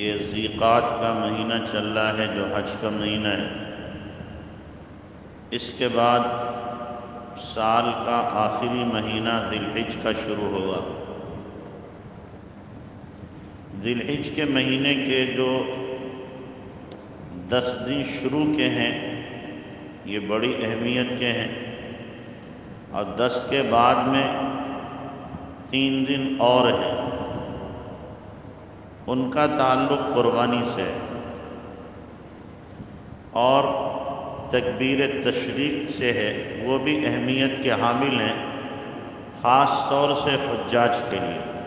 ये ज़ीक़ात का महीना चल रहा है जो हज का महीना है इसके बाद साल का आखिरी महीना दिलहिज का शुरू होगा दिलहिज के महीने के जो दस दिन शुरू के हैं, ये बड़ी अहमियत के हैं। और दस के बाद में तीन दिन और हैं। उनका ताल्लुक़ कुर्बानी से है। और तकबीर तशरीक से है। वो भी अहमियत के हामिल हैं, ख़ास तौर से हजाज के लिए।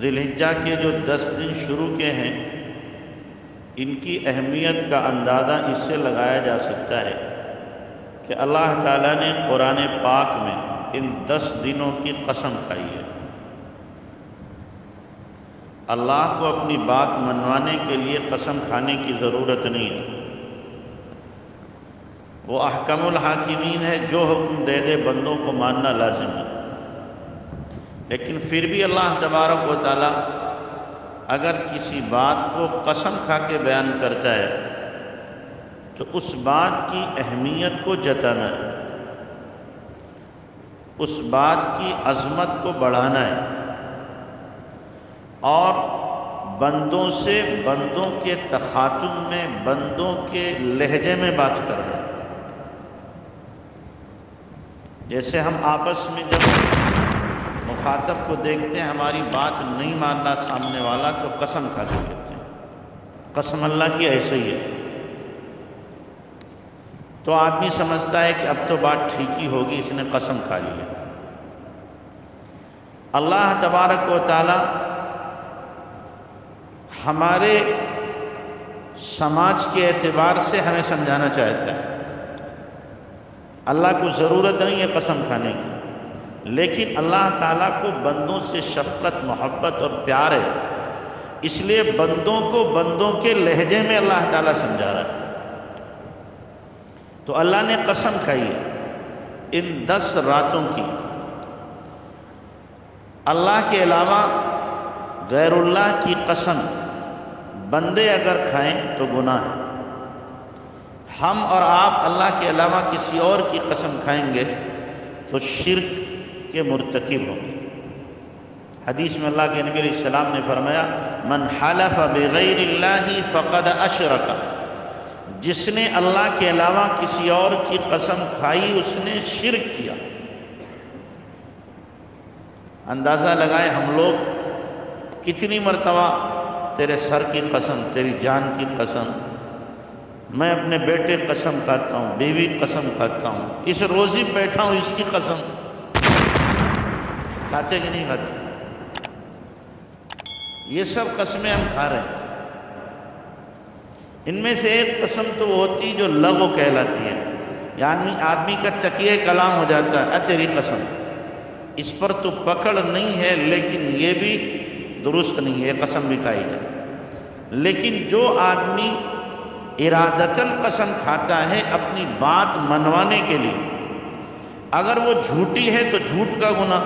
दिलहिजा के जो दस दिन शुरू के हैं, इनकी अहमियत का अंदाज़ा इससे लगाया जा सकता है कि अल्लाह ताला ने कुरान पाक में इन दस दिनों की कसम खाई है। अल्लाह को अपनी बात मनवाने के लिए कसम खाने की ज़रूरत नहीं है। वो अहकमुल हाकिमीन है, जो हुक्म दे दे, बंदों को मानना लाजिम है। लेकिन फिर भी अल्लाह तबारक व ताली अगर किसी बात को कसम खा के बयान करता है तो उस बात की अहमियत को जताना है, उस बात की अजमत को बढ़ाना है, और बंदों से बंदों के तखातुम में, बंदों के लहजे में बात करना जैसे हम आपस में जब मुखातब को देखते हैं, हमारी बात नहीं मानना सामने वाला तो कसम खा के कहते हैं। कसम अल्लाह की ऐसे ही है। तो आदमी समझता है कि अब तो बात ठीक ही होगी, इसने कसम खा ली है। अल्लाह तबारक व ताला हमारे समाज के एतबार से हमें समझाना चाहता है। अल्लाह को ज़रूरत नहीं है कसम खाने की। लेकिन अल्लाह ताला को बंदों से शफकत, मोहब्बत और प्यार है। इसलिए बंदों को बंदों के लहजे में अल्लाह ताला समझा रहा है। तो अल्लाह ने कसम खाई है इन दस रातों की। अल्लाह के अलावा गैरुल्लाह की कसम, बंदे अगर खाएँ तो गुनाह है। हम और आप अल्लाह के अलावा किसी और की कसम खाएँगे तो शिरक के मुरतकब होंगे हदीस में अल्लाह के नबी सलाम ने फरमाया, मन हलफ बेगैर फ़कद अशरका। जिसने अल्लाह के अलावा किसी और की कसम खाई, उसने शिरक किया। अंदाज़ा लगाए हम लोग, कितनी मरतबा, तेरे सर की कसम, तेरी जान की कसम, मैं अपने बेटे कसम खाता हूँ, बीवी कसम खाता हूँ, इस रोज़ी बैठा हूँ, इसकी कसम। खाते कि नहीं खाते? ये सब कस्में हम खा रहे हैं। इनमें से एक कसम तो वो होती जो लगो कहलाती है। यानी आदमी का चकिए कलाम हो जाता है तेरी कसम। इस पर तो पकड़ नहीं है, लेकिन ये भी दुरुस्त नहीं है कसम भी खाई जाती लेकिन जो आदमी इरादतन कसम खाता है, अपनी बात मनवाने के लिए, अगर वो झूठी है तो झूठ का गुना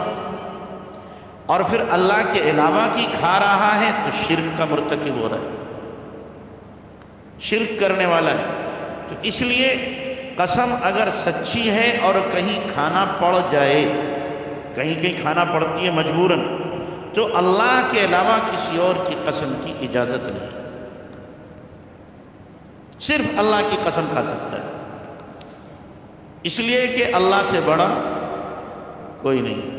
और फिर अल्लाह के अलावा की खा रहा है तो शिरक का मुर्तकब हो रहा है। शिरक करने वाला है। तो इसलिए कसम अगर सच्ची है और कहीं खाना पड़ जाए, कहीं कहीं खाना पड़ती है मजबूरन तो अल्लाह के अलावा किसी और की कसम की इजाज़त नहीं। सिर्फ़ अल्लाह की कसम खा सकता है। इसलिए कि अल्लाह से बड़ा कोई नहीं।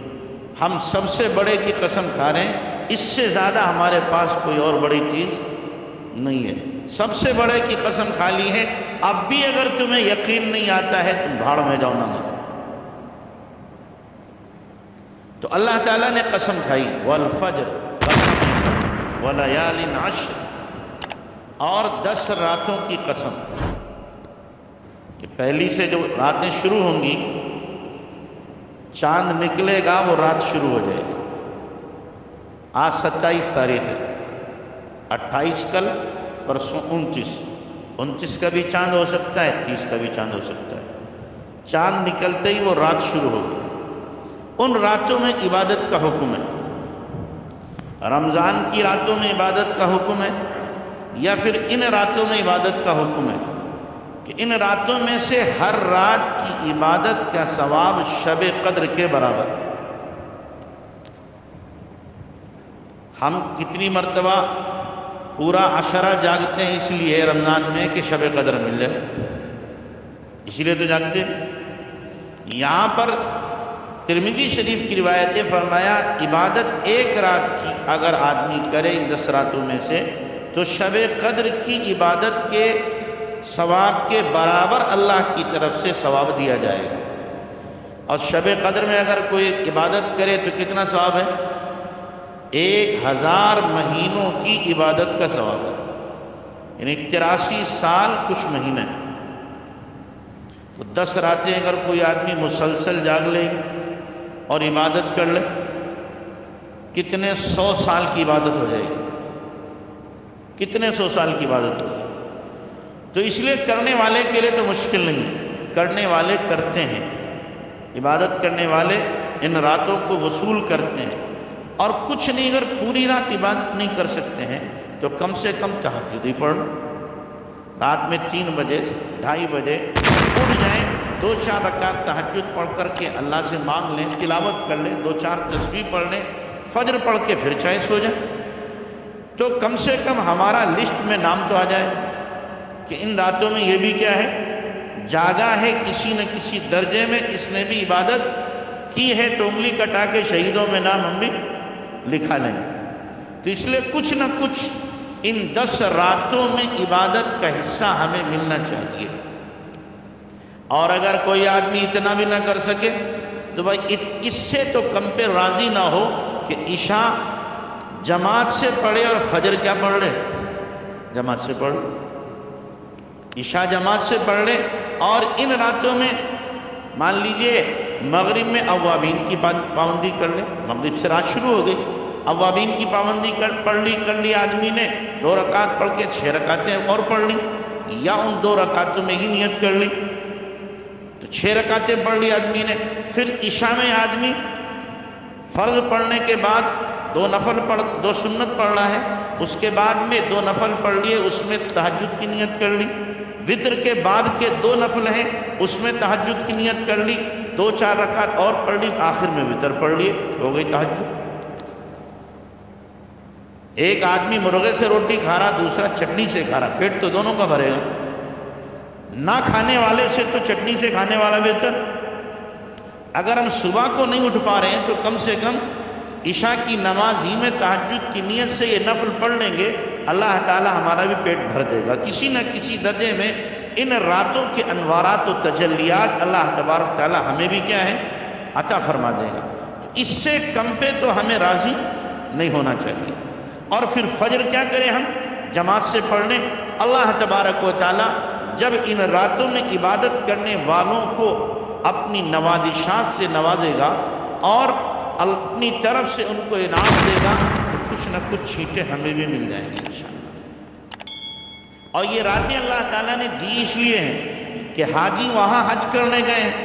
हम सबसे बड़े की कसम खा रहे हैं, इससे ज़्यादा हमारे पास कोई और बड़ी चीज़ नहीं है। सबसे बड़े की कसम खा ली है, अब भी अगर तुम्हें यकीन नहीं आता है, तुम भाड़ में जाओ ना तो अल्लाह ताला ने कसम खाई, वल फजर वलयालिन अश्र और दस रातों की कसम। कि पहली से जो रातें शुरू होंगी चाँद निकलेगा, वो रात शुरू हो जाएगी। आज सत्ताईस तारीख है। अट्ठाईस कल, परसों उनतीस। उनतीस का भी चाँद हो सकता है, तीस का भी चाँद हो सकता है। चाँद निकलते ही वो रात शुरू हो गई। उन रातों में इबादत का हुक्म है। रमज़ान की रातों में इबादत का हुक्म है, या फिर इन रातों में इबादत का हुक्म है? कि इन रातों में से हर रात की इबादत का सवाब शब कद्र के बराबर हम कितनी मरतबा पूरा अशरा जागते हैं इसलिए रमज़ान में कि शब कद्र मिल जाए। इसलिए तो जागते यहाँ पर तिरमिदी शरीफ की रिवायतें फरमाया, इबादत एक रात की अगर आदमी करे इन दस रातों में से तो शब कद्र की इबादत के सवाब के बराबर अल्लाह की तरफ़ से सवाब दिया जाएगा। और शब कदर में अगर कोई इबादत करे तो कितना सवाब है? एक हज़ार महीनों की इबादत का सवाब है। यानी तिरासी साल कुछ महीने। तो दस रातें अगर कोई आदमी मुसलसल जाग ले और इबादत कर ले, कितने सौ साल की इबादत हो जाएगी। कितने सौ साल की इबादत होगी? तो इसलिए करने वाले के लिए तो मुश्किल नहीं, करने वाले करते हैं। इबादत करने वाले इन रातों को वसूल करते हैं। और कुछ नहीं, अगर पूरी रात इबादत नहीं कर सकते हैं तो कम से कम तहजदी पढ़ रात में तीन बजे, ढाई बजे उठ जाए, दो चार रकात तहजद पढ़ करके अल्लाह से मांग लें, तिलावत कर लें, दो चार तस्वीर पढ़ लें, फजर पढ़ के फिर चाहे सो जाए। तो कम से कम हमारा लिस्ट में नाम तो आ जाए। कि इन रातों में ये भी क्या है? जागा है किसी न किसी दर्जे में, इसने भी इबादत की है तो उंगली कटा के शहीदों में नाम हम भी लिखा लेंगे। तो इसलिए कुछ न कुछ इन दस रातों में इबादत का हिस्सा हमें मिलना चाहिए। और अगर कोई आदमी इतना भी ना कर सके तो भाई इससे तो कम पे राज़ी ना हो कि ईशा जमात से पढ़े और फजर क्या पढ़ ले जमात से पढ़ ईशा जमात से पढ़ ले। और इन रातों में, मान लीजिए, मगरिब में अवाबीन की पाबंदी कर ले। मगरिब से रात शुरू हो गई। अवाबीन की पाबंदी कर, पढ़ ली, कर ली आदमी ने। दो रकात पढ़ के छह रकातें और पढ़ ली। या उन दो रकातों में ही नियत कर ली। तो छह रकातें पढ़ ली आदमी ने। फिर ईशा में आदमी, फ़र्ज़ पढ़ने के बाद दो नफल पढ़, दो सुन्नत पढ़ना है। उसके बाद में दो नफल पढ़ लिए, उसमें तहजद की नियत कर ली। वित्र के बाद के दो नफल हैं, उसमें तहजद की नियत कर ली, दो चार रकात और पढ़ ली, आखिर में वितर पढ़ लिए, हो गई तहजद एक आदमी मुर्गे से रोटी खा रहा, दूसरा चटनी से खा रहा, पेट तो दोनों का भरेगा। ना खाने वाले से तो चटनी से खाने वाला बेहतर। अगर हम सुबह को नहीं उठ पा रहे हैं तो कम से कम ईशा की नमाज़ ही में तहजद की नीयत से ये नफल पढ़ लेंगे अल्लाह ताला हमारा भी पेट भर देगा। किसी न किसी दर्जे में इन रातों के अनवारात तो तजलियात अल्लाह तबारक ताला हमें भी क्या है? अता फरमा देगा। तो इससे कम पे तो हमें राज़ी नहीं होना चाहिए। और फिर फजर क्या करें हम? जमात से पढ़ने। अल्लाह तबारक ताला जब इन रातों में इबादत करने वालों को अपनी नवादिशात से नवाजेगा और अपनी तरफ़ से उनको इनाम देगा न कुछ छींटे हमें भी मिल जाएँगी इंशाल्लाह। और ये रातें अल्लाह ताला ने दी इसलिए हैं कि हाजी वहाँ हज करने गए हैं।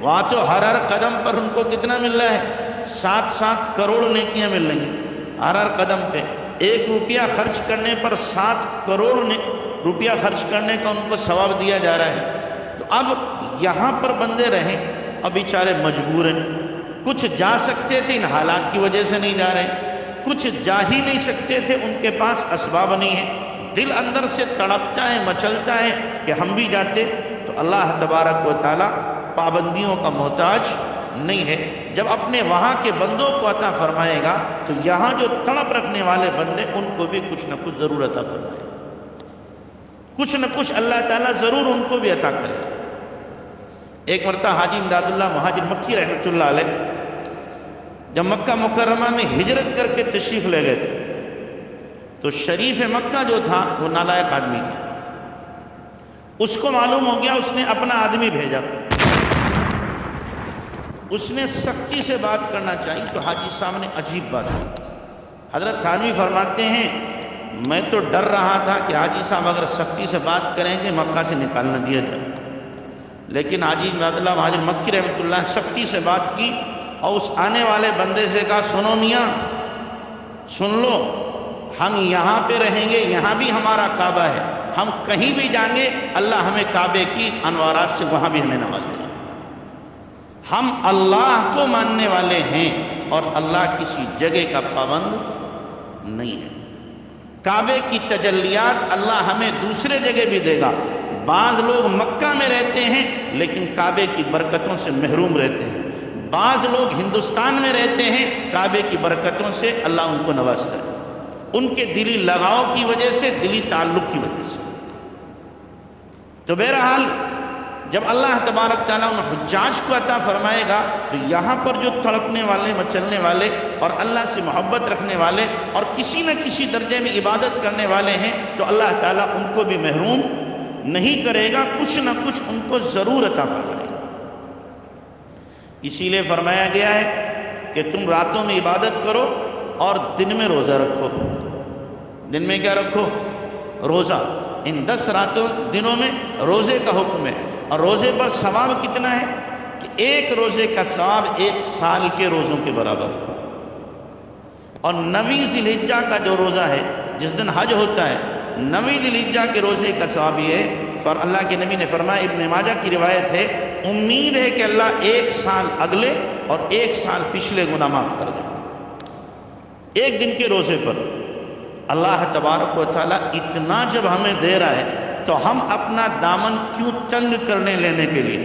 वहाँ तो हर हर कदम पर उनको कितना मिल रहा है? सात सात करोड़ नेकियाँ मिल रही हैं हर हर कदम पे। एक रुपया खर्च करने पर सात करोड़ ने रुपया खर्च करने का उनको सवाब दिया जा रहा है। तो अब यहाँ पर बंदे रहें अब बेचारे मजबूर हैं। कुछ जा सकते थे, इन हालात की वजह से नहीं जा रहे। कुछ जा ही नहीं सकते थे, उनके पास असबाब नहीं है। दिल अंदर से तड़पता है, मचलता है कि हम भी जाते। तो अल्लाह तबारक व ताला पाबंदियों का मोहताज नहीं है। जब अपने वहाँ के बंदों को अता फरमाएगा तो यहाँ जो तड़प रखने वाले बंदे, उनको भी कुछ ना कुछ ज़रूर अता फरमाएगा कुछ न कुछ अल्लाह ताला ज़रूर उनको भी अता करेगा एक मरता हाजी इमदादुल्ला महाजिर मक्की रहमत जब मक्का मुकरमा में हिजरत करके तशरीफ़ ले गए थे तो शरीफ मक्का जो था, वो नालायक आदमी था। उसको मालूम हो गया, उसने अपना आदमी भेजा। उसने सख्ती से बात करना चाहिए तो हाजी साहब ने अजीब बात की। हज़रत थानवी फरमाते हैं, मैं तो डर रहा था कि हाजी साहब अगर सख्ती से बात करेंगे, मक्का से निकालना दिया जाए। लेकिन हाजी मदला महाजिर मक्की रहमत सख्ती से बात की और उस आने वाले बंदे से कहा, सुनो मियाँ, सुन लो, हम यहाँ पे रहेंगे, यहाँ भी हमारा काबा है। हम कहीं भी जाएँगे, अल्लाह हमें काबे की अनवारात से वहाँ भी हमें नवाजेगा हम अल्लाह को मानने वाले हैं और अल्लाह किसी जगह का पाबंद नहीं है। काबे की तजल्लियात अल्लाह हमें दूसरे जगह भी देगा। बाज लोग मक्का में रहते हैं, लेकिन काबे की बरकतों से महरूम रहते हैं। बाज लोग हिंदुस्तान में रहते हैं, काबे की बरकतों से अल्लाह उनको नवाजता है। उनके दिली लगाव की वजह से, दिली ताल्लुक की वजह से। तो बहरहाल, जब अल्लाह तबारक ताला उन हजाज को अता फरमाएगा तो यहाँ पर जो तड़पने वाले, मचलने वाले और अल्लाह से मोहब्बत रखने वाले और किसी न किसी दर्जे में इबादत करने वाले हैं तो अल्लाह ताला उनको भी महरूम नहीं करेगा, कुछ ना कुछ उनको ज़रूर अता फरमाएगा। इसीलिए फरमाया गया है कि तुम रातों में इबादत करो और दिन में रोजा रखो। दिन में क्या रखो? रोजा। इन दस रातों, दिनों में रोज़े का हुक्म है। और रोज़े पर सवाब कितना है कि एक रोज़े का सवाब एक साल के रोजों के बराबर। और नवी जिलिज्जा का जो रोजा है, जिस दिन हज होता है, नवी जिलिज्जा के रोज़े का सवाब ये फर, अल्लाह के नबी ने फरमाया, इब्न माजा की रिवायत है उम्मीद है कि अल्लाह एक साल अगले और एक साल पिछले गुना माफ़ कर दे। एक दिन के रोज़े पर अल्लाह तबारक वाली इतना जब हमें दे रहा है तो हम अपना दामन क्यों तंग करने लेने के लिए?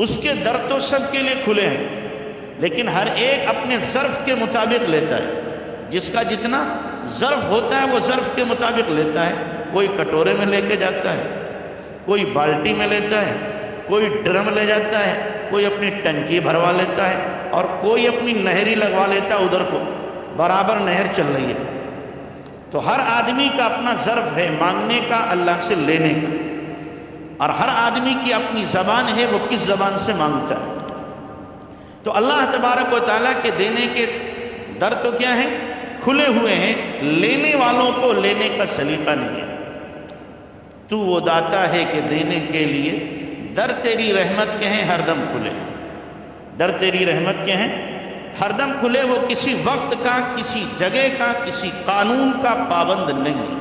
उसके दर तो सबके लिए खुले हैं, लेकिन हर एक अपने जर्फ के मुताबिक लेता है। जिसका जितना जर्फ होता है, वो जर्फ के मुताबिक लेता है। कोई कटोरे में लेके जाता है कोई बाल्टी में लेता है, कोई ड्रम ले जाता है, कोई अपनी टंकी भरवा लेता है और कोई अपनी नहरी लगवा लेता है उधर को। बराबर नहर चल रही है। तो हर आदमी का अपना जर्फ है मांगने का, अल्लाह से लेने का। और हर आदमी की अपनी जबान है, वो किस जबान से माँगता है? तो अल्लाह तबारक ताला के देने के दर तो क्या है? खुले हुए हैं, लेने वालों को लेने का सलीका नहीं है। तू वो दाता है कि देने के लिए? दर तेरी रहमत के हैं हरदम खुले। दर तेरी रहमत के हैं हरदम खुले, वो किसी वक्त का, किसी जगह का, किसी कानून का पाबंद नहीं।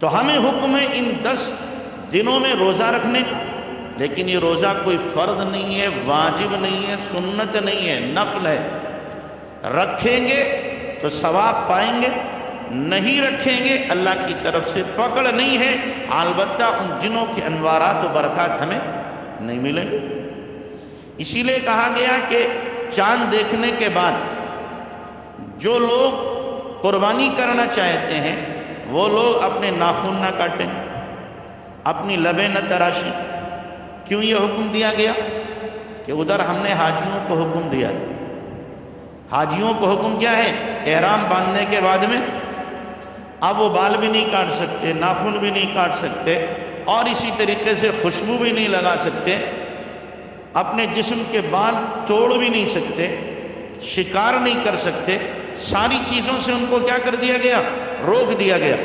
तो हमें हुक्म है इन दस दिनों में रोजा रखने का। लेकिन ये रोजा कोई फर्द नहीं है, वाजिब नहीं है, सुन्नत नहीं है, नफल है। रखेंगे तो सवाब पाएँगे। नहीं रखेंगे, अल्लाह की तरफ़ से पकड़ नहीं है। अलबत्ता उन दिनों के अनवारात बरकत हमें नहीं मिलेंगे। इसीलिए कहा गया कि चाँद देखने के बाद जो लोग कुर्बानी करना चाहते हैं, वो लोग अपने नाखून ना काटें, अपनी लबे न तराशें। क्यों ये हुक्म दिया गया? कि उधर हमने हाजियों को हुक्म दिया। हाजियों को हुक्म क्या है? एहराम बांधने के बाद में अब वो बाल भी नहीं काट सकते, नाखून भी नहीं काट सकते और इसी तरीके से खुशबू भी नहीं लगा सकते, अपने जिस्म के बाल तोड़ भी नहीं सकते, शिकार नहीं कर सकते, सारी चीज़ों से उनको क्या कर दिया गया? रोक दिया गया।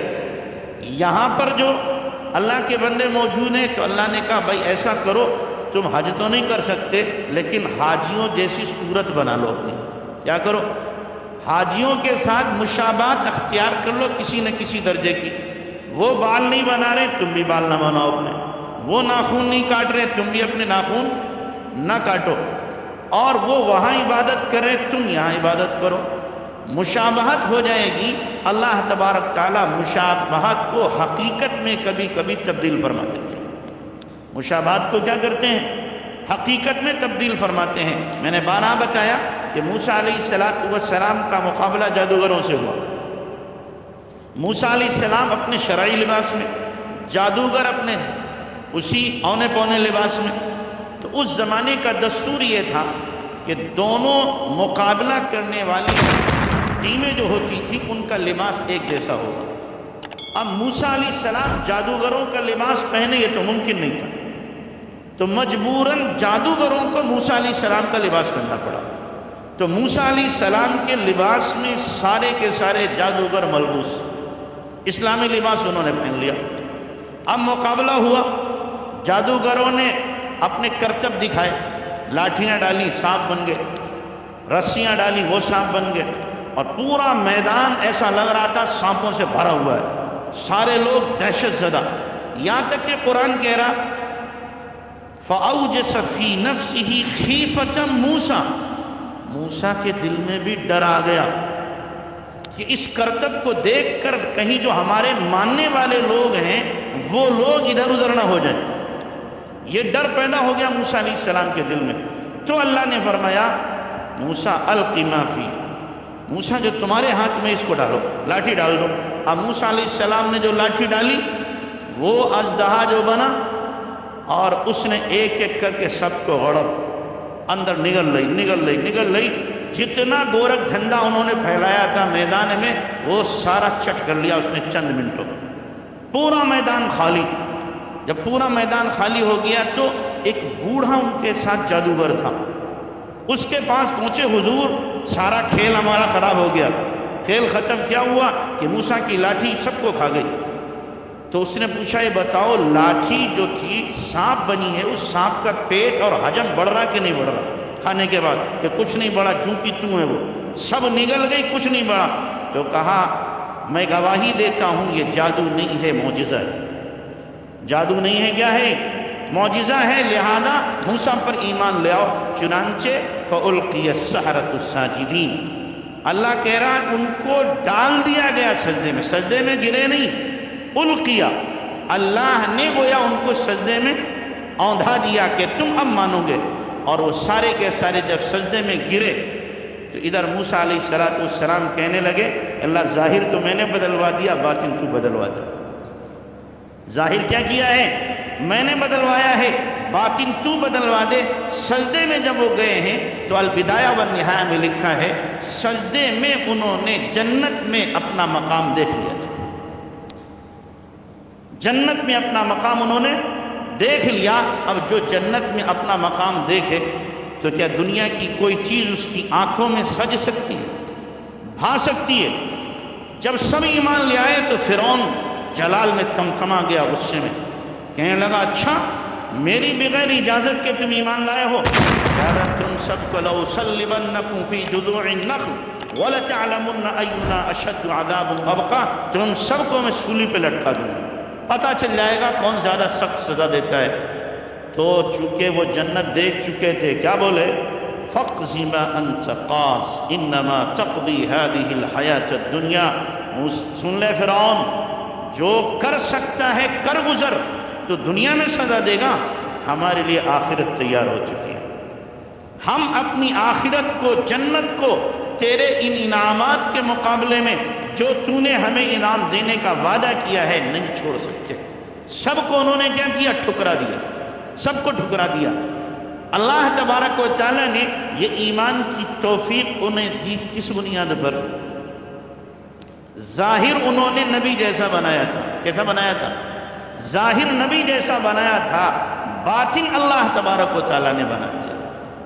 यहाँ पर जो अल्लाह के बंदे मौजूद हैं तो अल्लाह ने कहा, भाई, ऐसा करो, तुम हज तो नहीं कर सकते, लेकिन हाजियों जैसी सूरत बना लो अपनी। क्या करो? हाजियों के साथ मुशाबात अख्तियार कर लो किसी न किसी दर्जे की। वो बाल नहीं बना रहे, तुम भी बाल ना बनाओ अपने। वो नाखून नहीं काट रहे, तुम भी अपने नाखून ना काटो। और वो वहाँ इबादत कर रहे, तुम यहाँ इबादत करो। मुशाबहत हो जाएगी, अल्लाह तबारक ताला मुशाबहत को हकीकत में कभी कभी तब्दील फरमा देते हैं। मुशाबहत को क्या करते हैं? हकीकत में तब्दील फरमाते हैं। मैंने बारह बताया कि मूसा सलाम का मुकाबला जादूगरों से हुआ। मूसा सलाम अपने शराई लिबास में, जादूगर अपने उसी औने पौने लिबास में। तो उस जमाने का दस्तूर यह था कि दोनों मुकाबला करने वाली टीमें जो होती थी, उनका लिबास एक जैसा होगा। अब मूसा सलाम जादूगरों का लिबास पहने ये तो मुमकिन नहीं था। तो मजबूरन जादूगरों को मूसा सलाम का लिबास पहनना पड़ा। तो मूसा सलाम के लिबास में सारे के सारे जादूगर मलबूस। इस्लामी लिबास उन्होंने पहन लिया। अब मुकाबला हुआ। जादूगरों ने अपने कर्तव्य दिखाए। लाठियाँ डाली, सांप बन गए। रस्सियाँ डाली, वो सांप बन गए। और पूरा मैदान ऐसा लग रहा था सांपों से भरा हुआ है। सारे लोग दहशत जदा। यहाँ तक कि कुरान कह रहा फ़ाउज सफ़ी नफ्स ही खीफतम मूसा। मूसा के दिल में भी डर आ गया कि इस कर्तव्य को देखकर कहीं जो हमारे मानने वाले लोग हैं, वो लोग इधर उधर ना हो जाए। ये डर पैदा हो गया मूसा सलाम के दिल में। तो अल्लाह ने फरमाया, मूसा अल माफ़ी। मूसा, जो तुम्हारे हाथ में इसको डालो, लाठी डाल दो। अब मूसा सलाम ने जो लाठी डाली, वो अजदहा जो बना और उसने एक एक करके सबको गड़ब अंदर निगल ली निगल ली निगल ली जितना गोरख धंधा उन्होंने फैलाया था मैदान में, वो सारा चट कर लिया उसने चंद मिनटों में। पूरा मैदान खाली। जब पूरा मैदान खाली हो गया तो एक बूढ़ा उनके साथ जादूगर था। उसके पास पहुँचे, हुजूर, सारा खेल हमारा खराब हो गया। खेल खत्म क्या हुआ कि मूसा की लाठी सबको खा गई। तो उसने पूछा, ये बताओ, लाठी जो थी, सांप बनी है, उस सांप का पेट और हजम बढ़ रहा कि नहीं बढ़ रहा? खाने के बाद कि कुछ नहीं बढ़ा चूँकि तू है वो। सब निगल गई, कुछ नहीं बढ़ा। तो कहा, मैं गवाही देता हूँ, ये जादू नहीं है, मोजिजा है। जादू नहीं है, क्या है? मोजिजा है, लिहाजा मूसा पर ईमान ले आओ। चुनाचे फ़ुल सहरतुसाजिदीन अल्लाह कह रहा उनको डाल दिया गया सजदे में। सजदे में गिरे नहीं। उल किया। अल्लाह ने गोया उनको सजदे में, औंधा दिया कि तुम अब मानोगे, और वो सारे के सारे जब सजदे में गिरे तो इधर मूसा सलाम कहने लगे, अल्लाह, ज़ाहिर तो मैंने बदलवा दिया, बातिन तू बदलवा दे। ज़ाहिर क्या किया है? मैंने बदलवाया है, बातिन तू बदलवा दे। सजदे में जब वो गए हैं तो अलविदाया व निहाया में लिखा है, सजदे में उन्होंने जन्नत में अपना मकाम देख लिया था। जन्नत में अपना मकाम उन्होंने देख लिया। अब जो जन्नत में अपना मकाम देखे तो क्या दुनिया की कोई चीज़ उसकी आँखों में सज सकती है, भा सकती है? जब सब ईमान ले आए तो फिर जलाल में तमतमा गया गुस्से में। कहने लगा अच्छा मेरी बगैर इजाज़त के तुम ईमान लाए हो। दादा तुम सबको जुदो अशद आदाब अबका। तुम सबको मैं सूली पे लटका दूँगा। पता चल जाएगा कौन ज़्यादा सख्त सजा देता है। तो चूँकि वो जन्नत देख चुके थे, क्या बोले? दुनिया। सुन ले फिर जो कर सकता है कर गुजर तो दुनिया में सजा देगा। हमारे लिए आखिरत तैयार हो चुकी है। हम अपनी आखिरत को, जन्नत को तेरे इन इनामात के मुकाबले में जो तूने हमें इनाम देने का वादा किया है, नहीं छोड़ सकते। सबको उन्होंने क्या किया? ठुकरा दिया। सबको ठुकरा दिया। अल्लाह तबारक वाली ने यह ईमान की तोफीक उन्हें दी किस बुनियाद पर? ज़ाहिर उन्होंने नबी जैसा बनाया था। कैसा बनाया था? ज़ाहिर नबी जैसा बनाया था बातिन अल्लाह तबारक ताला ने बना दिया।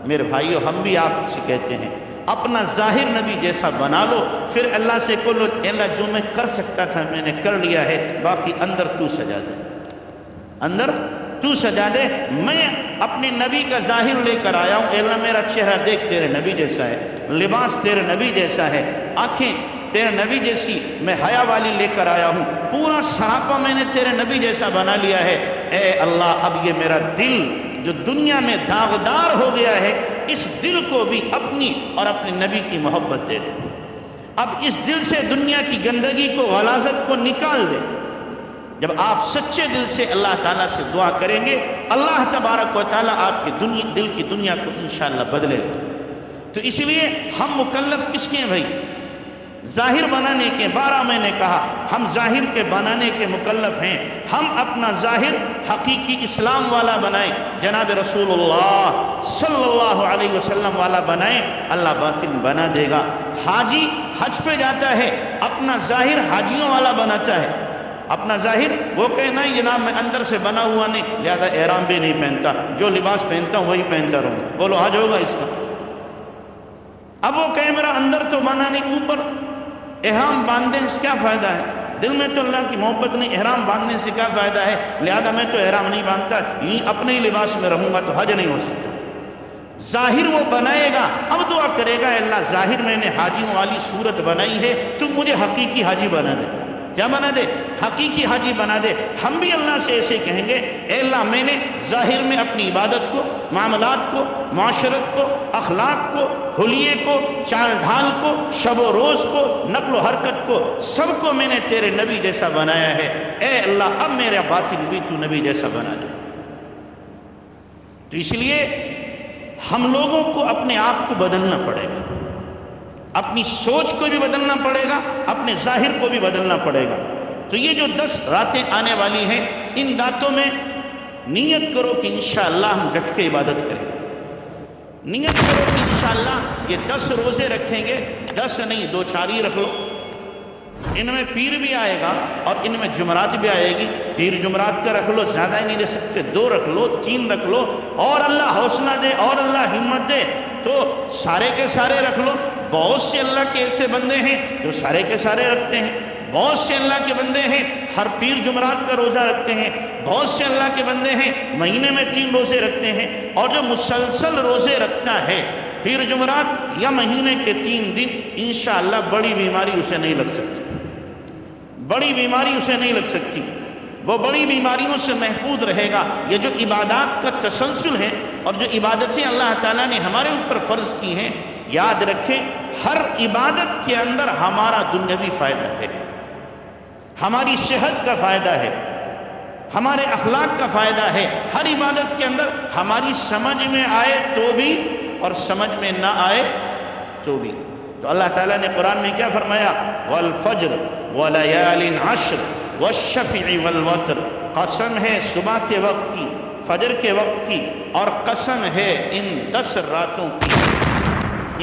मेरे भाइयों, हम भी आपसे कहते हैं अपना ज़ाहिर नबी जैसा बना लो। फिर अल्लाह से को लो अल्लाह जो मैं कर सकता था, मैंने कर लिया है, बाकी अंदर तू सजा दे। अंदर तू सजा दे, मैं अपने नबी का ज़ाहिर लेकर आया हूँ। अल्लाह मेरा चेहरा देख, तेरे नबी जैसा है। लिबास तेरे नबी जैसा है। आँखें तेरे नबी जैसी मैं हया वाली लेकर आया हूँ। पूरा सरापा मैंने तेरे नबी जैसा बना लिया है। ए अल्लाह, अब ये मेरा दिल, जो दुनिया में दागदार हो गया है इस दिल को भी अपनी और अपने नबी की मोहब्बत दे दे। अब इस दिल से दुनिया की गंदगी को, गलाजत को निकाल दे। जब आप सच्चे दिल से अल्लाह ताला से दुआ करेंगे, अल्लाह तबारक व ताला आपके दुनिया दिल की दुनिया को इंशाला बदलेगा तो इसलिए हम मुकल्लफ किसके हैं भाई? ज़ाहिर बनाने के बारह मैंने कहा, हम ज़ाहिर के बनाने के मुकल्लफ हैं। हम अपना ज़ाहिर हकीकी इस्लाम वाला बनाए, जनाब रसूलुल्लाह सल्लल्लाहु अलैहि वसल्लम वाला बनाए, अल्लाह बातिन बना देगा। हाजी, हज पे जाता है, अपना ज़ाहिर हाजियों वाला बनाता है। अपना ज़ाहिर, वो कहे नहीं जनाब मैं अंदर से बना हुआ नहीं, लिहाजा एहराम भी नहीं पहनता, जो लिबास पहनता हूँ, वही पहनता रहूँगा बोलो, हज होगा इसका? अब वो कैमरा अंदर तो बना नहीं, ऊपर एहराम बांधने से क्या फ़ायदा है? दिल में तो अल्लाह की मोहब्बत नहीं, एहराम बांधने से क्या फ़ायदा है? लिहाजा मैं तो एहराम नहीं बांधता यही अपने ही लिबास में रहूँगा तो हज नहीं हो सकता। ज़ाहिर वो बनाएगा, अब दुआ करेगा, अल्लाह, ज़ाहिर मैंने हाजियों वाली सूरत बनाई है, तुम मुझे हकीकी हाजी बना दे। क्या बना दे? हकीकी हाजी बना दे। हम भी अल्लाह से ऐसे कहेंगे अल्लाह, मैंने ज़ाहिर में अपनी इबादत को, मामलात को, माशरत को, अखलाक को, हुलिये को, चाल ढाल को, शब रोज को, नकलो हरकत को सबको मैंने तेरे नबी जैसा बनाया है। ए अल्लाह, अब मेरा बातिल भी तू नबी जैसा बना दे। तो इसलिए हम लोगों को अपने आप को बदलना पड़ेगा। अपनी सोच को भी बदलना पड़ेगा, अपने ज़ाहिर को भी बदलना पड़ेगा। तो ये जो दस रातें आने वाली हैं, इन रातों में नियत करो कि इंशाला हम डट के इबादत करेंगे नियत करो कि इंशाला ये दस रोज़े रखेंगे, दस नहीं, दो चार ही रख लो। इनमें पीर भी आएगा और इनमें जुमरात भी आएगी। पीर जुमरात का रख लो, ज़्यादा ही नहीं ले सकते, दो रख लो, तीन रख लो, और अल्लाह हौसला दे, और अल्लाह हिम्मत दे तो सारे के सारे रख लो। बहुत से अल्लाह के ऐसे बंदे हैं जो सारे के सारे रखते हैं। बहुत से अल्लाह के बंदे हैं, हर पीर जुमरात का रोजा रखते हैं। बहुत से अल्लाह के बंदे हैं, महीने में तीन रोज़े रखते हैं। और जो मुसलसल रोज़े रखता है, पीर जुमरात, या महीने के तीन दिन इंशाला बड़ी बीमारी उसे नहीं लग सकती। बड़ी बीमारी उसे नहीं लग सकती। वो बड़ी बीमारियों से महफूज रहेगा। ये जो इबादत का तसलसल है, और जो इबादतें अल्लाह ताला ने हमारे ऊपर फ़र्ज़ की हैं, याद रखें हर इबादत के अंदर हमारा दुनियावी फ़ायदा है। हमारी सेहत का फ़ायदा है। हमारे अखलाक का फ़ायदा है। हर इबादत के अंदर हमारी समझ में आए तो भी और समझ में ना आए तो भी। तो अल्लाह ताला ने कुरान में क्या फरमाया? वल फज्र वलयालिन अश्र वल वतर। कसम है सुबह के वक्त की, फजर के वक्त की और कसम है इन दस रातों की।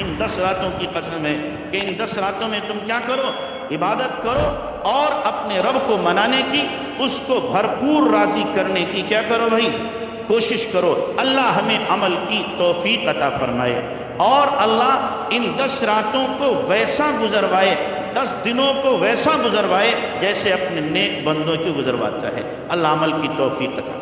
इन दस रातों की कसम है कि इन दस रातों में तुम क्या करो? इबादत करो और अपने रब को मनाने की, उसको भरपूर राज़ी करने की क्या करो भाई? कोशिश करो। अल्लाह हमें अमल की तोफीक अता फरमाए और अल्लाह इन दस रातों को वैसा गुजरवाए, दस दिनों को वैसा गुजरवाए जैसे अपने नेक बंदों की गुजरवाता है अल्लाह अमल की तोफीक अता